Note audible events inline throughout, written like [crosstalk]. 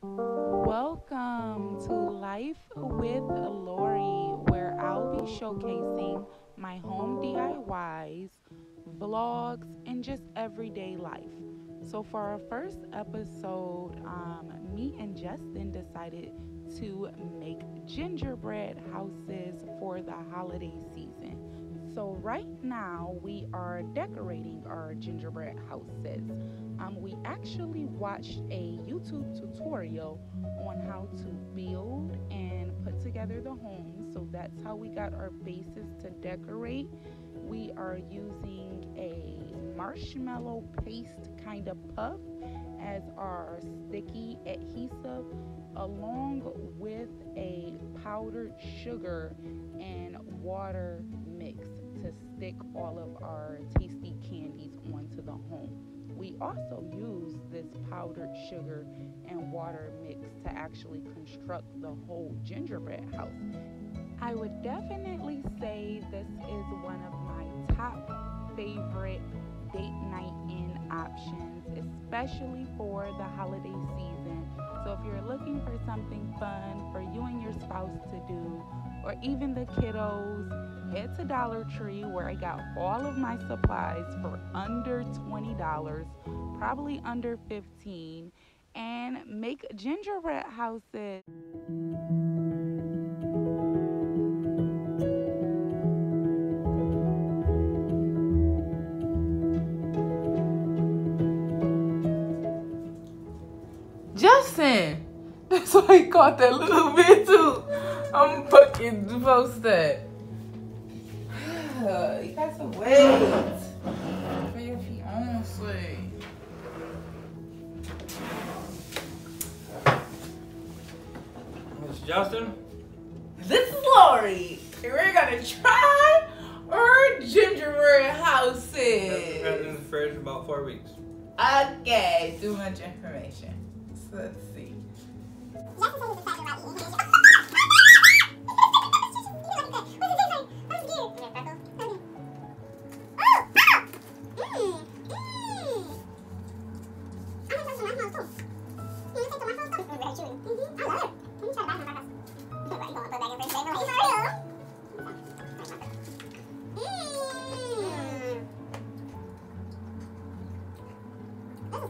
Welcome to Life with Lori, where I'll be showcasing my home DIYs, vlogs, and just everyday life. So, for our first episode, um, me and Justin decided to make gingerbread houses for the holiday season. So right now we are decorating our gingerbread houses. Um, we actually watched a YouTube tutorial on how to build and put together the homes. So that's how we got our bases to decorate. We are using a marshmallow paste kind of puff as our sticky adhesive along with a powdered sugar and water mix to stick all of our tasty candies onto the home. We also use this powdered sugar and water mix to actually construct the whole gingerbread house. I would definitely say this is one of my top favorite date night in options, especially for the holiday season. Fun for you and your spouse to do, or even the kiddos, head to Dollar Tree where I got all of my supplies for under $20, probably under 15, and make gingerbread houses. Justin! [laughs] That's why he caught that little [laughs] bit too. I'm fucking post that. [sighs] you got to wait for your fiance. Miss Justin? This is Lori. And we're gonna try our gingerbread houses. Been in the fridge about four weeks. Okay, too much information. So let's see.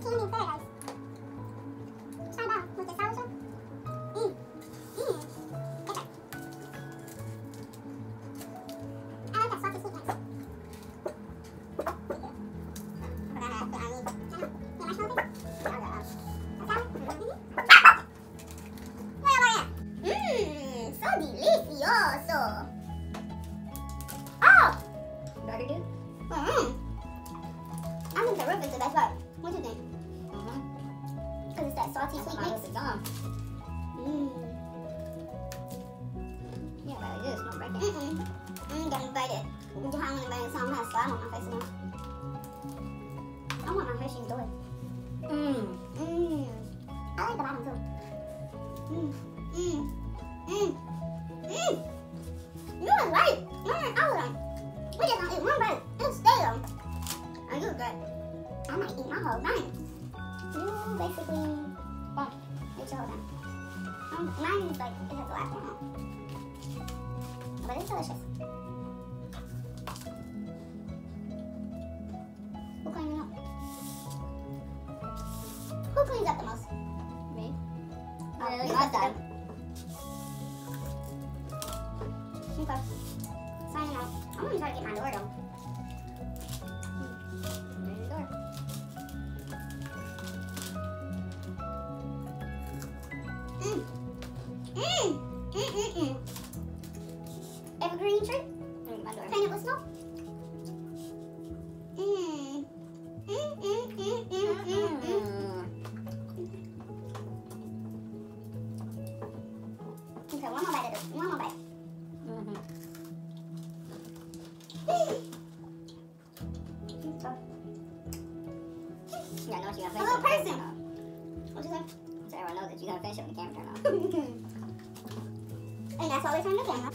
Candy paradise. I think the roof is the best part. What do you think? Uh-huh. Because it's that salty sweet mix. Mmm. Yeah, but it is Don't break it. Mm-mm. Mm, don't bite it. Want to bite it. So I'm going to slime on my face now. I want my Hershey's dough. Mmm. Mmm. I like the bottom too. Mmm. Mmm. Mmm. Mmm. You mm, was right. Were all of them. We just gonna eat one bite. It'll stay though. Oh, you good. I might eat my whole thing. You basically, well, eat your whole thing. Um, mine is like, it has the last one on. But it's delicious. Who cleans up? Who cleans up the most? Me. Oh, really? My dad. Okay. Signing out. I'm gonna try to get my door though. Mm. Mm, mm, mm. Evergreen tree. Painted with snow. Mm. Mm, mm, mm, mm, mm, mm. Okay, one more bite of this. One more bite. Okay. Yeah, I know what you got A little person. What you say? So everyone knows that you gotta finish it when the camera turn off. [laughs] and that's always turn the camera.